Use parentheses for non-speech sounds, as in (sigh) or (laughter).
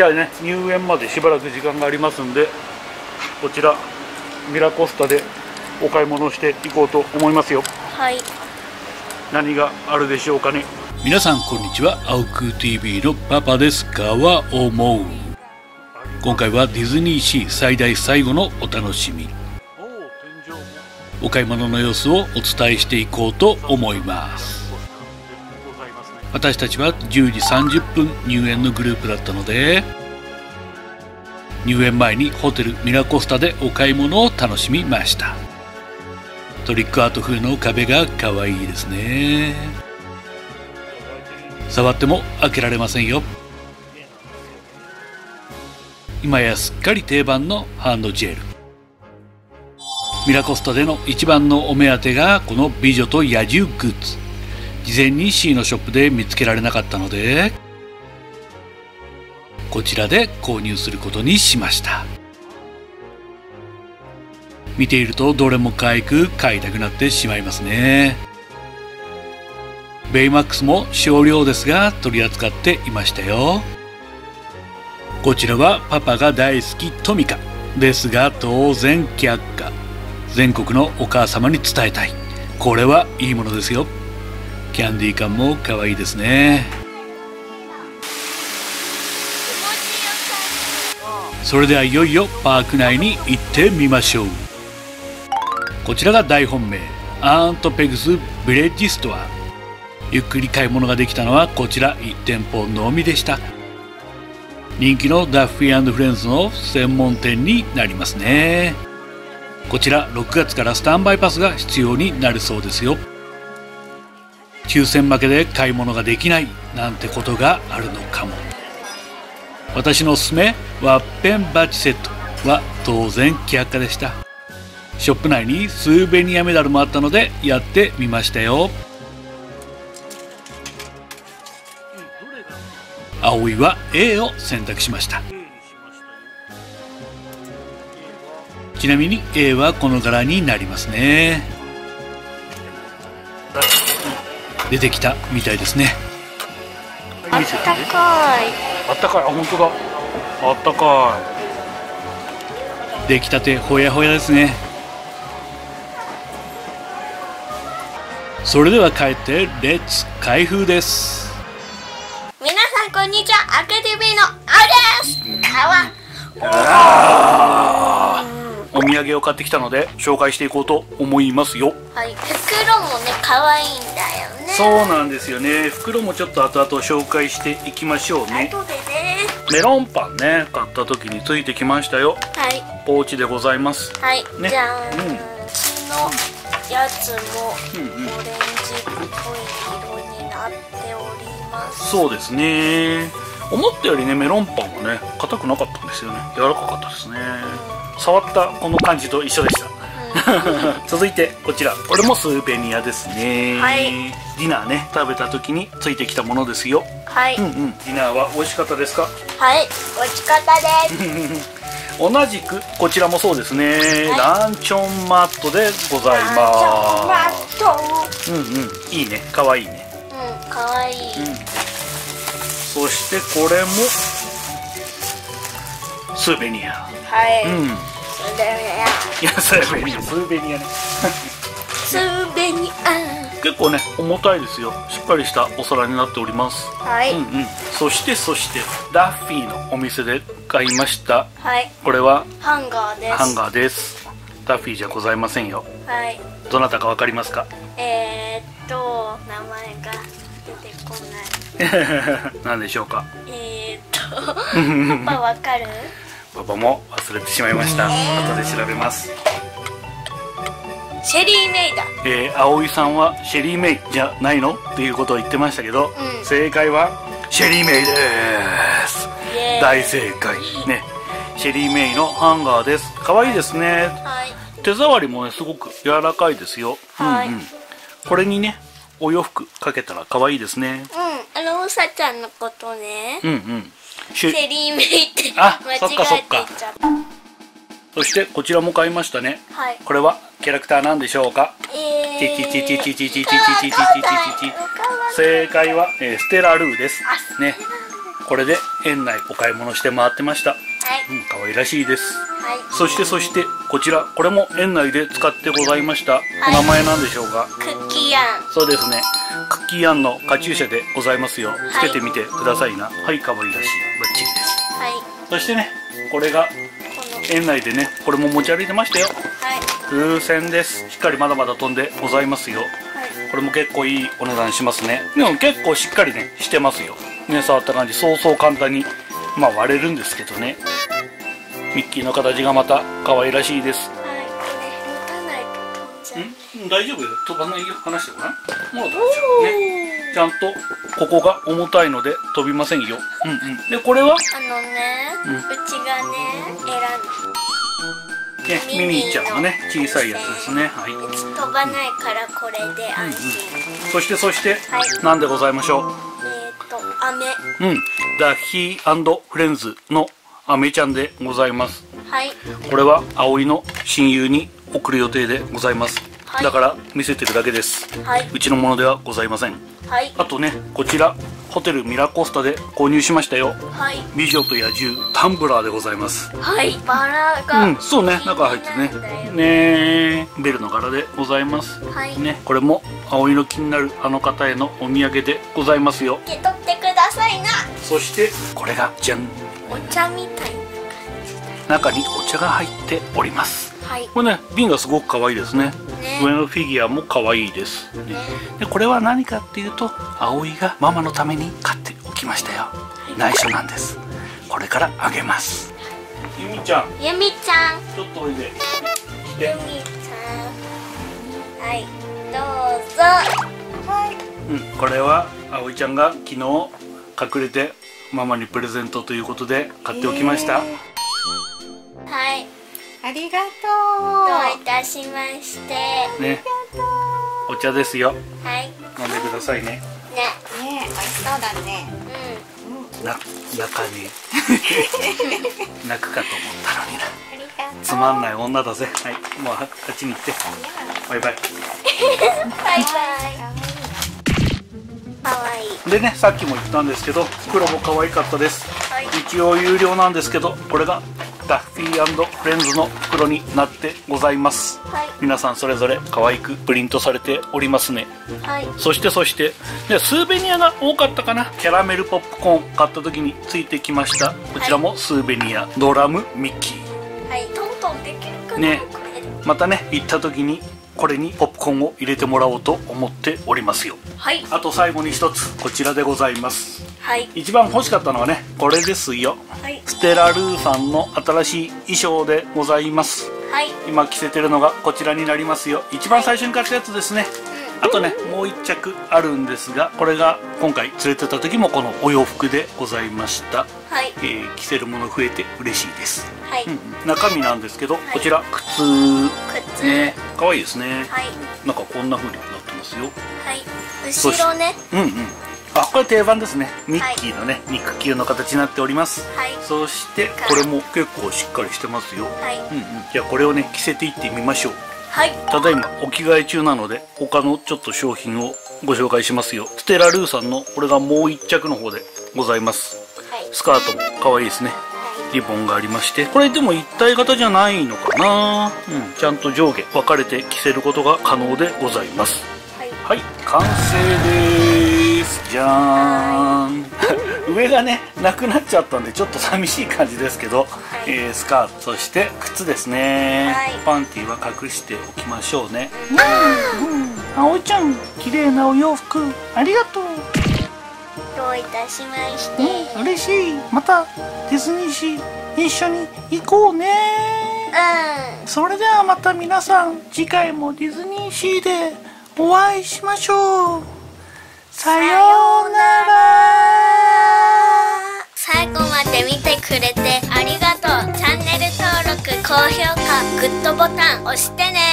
じゃあね入園までしばらく時間がありますんでこちらミラコスタでお買い物をしていこうと思いますよ。はい。何があるでしょうかね。皆さんこんにちは。青く TV のパパです。かは思う。今回はディズニーシー最大最後のお楽しみ。お買い物の様子をお伝えしていこうと思います私たちは10時30分入園のグループだったので入園前にホテルミラコスタでお買い物を楽しみました。トリックアート風の壁が可愛いですね。触っても開けられませんよ。今やすっかり定番のハンドジェル。ミラコスタでの一番のお目当てがこの美女と野獣グッズ。事前に C のショップで見つけられなかったのでこちらで購入することにしました。見ているとどれも可愛く買いたくなってしまいますね。ベイマックスも少量ですが取り扱っていましたよ。こちらはパパが大好きトミカ。ですが当然却下。全国のお母様に伝えたい。これはいいものですよ。キャンディー感も可愛いですね。それではいよいよパーク内に行ってみましょう。こちらが大本命。アーントペグスビレッジストア。ゆっくり買い物ができたのはこちら1店舗のみでした。人気のダッフィーフレンズの専門店になりますね。こちら6月からスタンバイパスが必要になるそうですよ。抽選負けで買い物ができないなんてことがあるのかも。私のおすすめワッペンバッジセットは当然却下でした。ショップ内にスーベニアメダルもあったのでやってみましたよ。葵は A を選択しました。ちなみに A はこの柄になりますね。出てきたみたいですね。あったかい。あったかい。あ本当だ。あったか出来たてほやほやですね。それでは帰ってレッツ開封です。皆さんこんにちは。アカデミーのあですかわ。いお土産を買ってきたので紹介していこうと思いますよ。はい袋もね可愛いんだよね。そうなんですよね。袋もちょっと後々紹介していきましょうね。後でね。メロンパンね買った時についてきましたよ。はい。ポーチでございます。はい、ね。じゃん、うん。のやつもオレンジっぽい色になっております。そうですね。思ったよりねメロンパンはね硬くなかったんですよね。柔らかかったですね触ったこの感じと一緒でした。(laughs) 続いてこちら。これもスーベニアですね、はい。ディナーね食べた時についてきたものですよ。はい、うんうん。ディナーは美味しかったですか？はい。美味しかったです。(laughs) 同じくこちらもそうですね、はランチョンマットでございます。ト。うんうん。いいね。かわいいね。うん可愛いい、うん。そしてこれもスーベニアはい、うん。それや。いやスーベニアスーベニアね。スーベニ結構ね重たいですよ。しっかりしたお皿になっております。アはい、うんうん。そしてそしてダッフィーのお店で買いました。はい。これはハンガーです。ハンガーです。ダッフィーじゃございませんよ。はい。どなたかわかりますか？えー、っと名前が出てこない。(laughs) 何でしょうか？えー、っと (laughs) パパわかる？パパも忘れてしまいました。後で調べます。シェリーメイだ。えー、葵さんはシェリーメイじゃないの？っていうことを言ってましたけど、うん。正解はシェリーメイです。大正解。ね。シェリーメイのハンガーです。可愛いですね。はい。手触りもねすごく柔らかいですよ、はい。うんうん、これにねお洋服かけたら可愛いですね。うん。あのうさちゃんのことね。うんうんセリーメイってあ間違えてっちゃったそしてこちらも買いましたね。はい、これはキャラクターなんでしょうか？正解は、えー、ステラルーです。ね。これで園内お買い物して回ってました。うん可愛らしいです。はい。そしてそしてこちらこれも園内で使ってございました。お名前なんでしょうか？クッキーやんそうですね。クッキーアンのカチューシャでございますよ。つけてみてくださいな。はい可愛らしい。バッチリです。はい。そしてねこれが園内でねこれも持ち歩いてましたよ。はい。風船です。しっかりまだまだ飛んでございますよ。はい。これも結構いいお値段しますね。でも結構しっかりねしてますよ。ね触った感じそうそう簡単にまあ割れるんですけどねミッキーの形がまた可愛らしいです。う。ん？大丈夫よ。飛ばないよ。離してごらんもう大丈夫ねちゃんとここが重たいので飛びませんよ。うんうん。でこれは？あのね、うん。うちがねねミニーちゃんのね小さいやつですね。はい。飛ばないからこれで安心、そしてそしてはい。何でございましょう？えっ、ー、と飴。うん。ダッヒーフレンズのアメちゃんでございます。はい。これは葵の親友に送る予定でございます、はい。だから見せてるだけです。はい。うちのものではございません。はい。あとねこちらホテルミラコスタで購入しましたよ。はい。美女と野獣タンブラーでございます。はい。バラが、うんそうね。中入ってね。ねベルの柄でございます。はい。ねこれも葵の気になるあの方へのお土産でございますよ。受け取ってくださいな。そしてこれがじゃんお茶みたい中にお茶が入っております。なはい。これね瓶がすごく可愛いですね。ね。上のフィギュアも可愛いです、ね。ねでこれは何かっていうと葵がママのために買っておきましたよ。内緒なんです。これからあげます。ゆみちゃん。ゆみちゃん。ちょっとおいで。来ゆてみちゃん。はい。どうぞ。はいうんこれは葵ちゃんが昨日隠れてママにプレゼントということで買っておきました、はい。ありがどとう。いたしまして。ね。お茶ですよ。はい。飲んでくださいね。ね。う。ね、美味しそうだね。うな中に。(laughs) 泣くかと思ったのにな。つまんない女だぜ。はい。もうあっちに行って。バイバイ。んバイバイでねさっきも言ったんですけど袋も可愛かったです。はい。一応有料なんですけどこれがダッフィーフレンズの袋になってございます。はい。皆さんそれぞれ可愛くプリントされておりますね。はい。そしてそしてでスーベニアが多かったかな。キャラメルポップコーン買った時についてきました。こちらもスーベニアドラムミッキー。はい。トントンできるかなね。またね行った時にこれにポップコーンを入れてもらおうと思っておりますよ。はい。あと最後に一つこちらでございます。はい。一番欲しかったのはねこれですよ。はい。ステラルーさんの新しい衣装でございます。はい。今着せてるのがこちらになりますよ。一番最初に買ったやつですねあとねもう一着あるんですがこれが今回連れてった時もこのお洋服でございました、はい。えー着せるもの増えて嬉しいです、はい。うん、中身なんですけど、こちら靴。靴。ね。可愛いですね。はい。なんかこんな風になってますよ。はい。後ろね。うんうん。あこれ定番ですね。ミッキーのね、肉球の形になっております。はい。そしてこれも結構しっかりしてますよ。はい。うんうん。じゃあこれをね着せていってみましょうはい。ただいまお着替え中なので他のちょっと商品をご紹介しますよ。ステラルーさんのこれがもう一着の方でございます。はい。スカートも可愛いですね。リボンがありましてこれでも一体型じゃないのかな。うん。ちゃんと上下分かれて着せることが可能でございます。はい。はい。完成です。じゃーん上がねなくなっちゃったんでちょっと寂しい感じですけど、い。えースカートそして靴ですね、はい。パンティは隠しておきましょうね。うん。葵ちゃん綺麗なお洋服ありがとう。どういたしまして。嬉しい。またディズニーシー一緒に行こうね。うん。それではまた皆さん次回もディズニーシーでお会いしましょう。さようなら最後まで見てくれてありがとう。チャンネル登録高評価グッドボタン押してね。